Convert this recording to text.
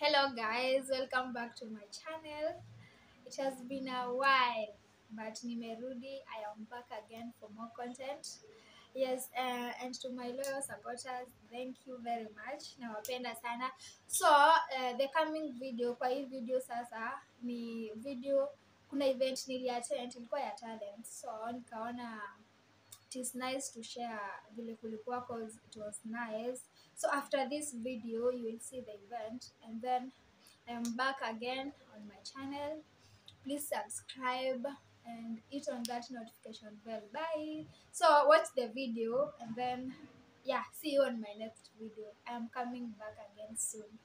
Hello guys, welcome back to my channel. It has been a while, but nimerudi. I am back again for more content. Yes, uh, and to my loyal supporters, thank you very much. Nawapenda sana. So, uh, the coming video, kwa hii video sasa ni video kuna event niliattend ilikuwa ya talent. So, nikaona it is nice to share vile kulikuwa cause it was nice. So after this video you will see the event. And then i am back again on my channel. Please subscribe and hit on that notification bell. Bye. So watch the video and then yeah see you on my next video. I am coming back again soon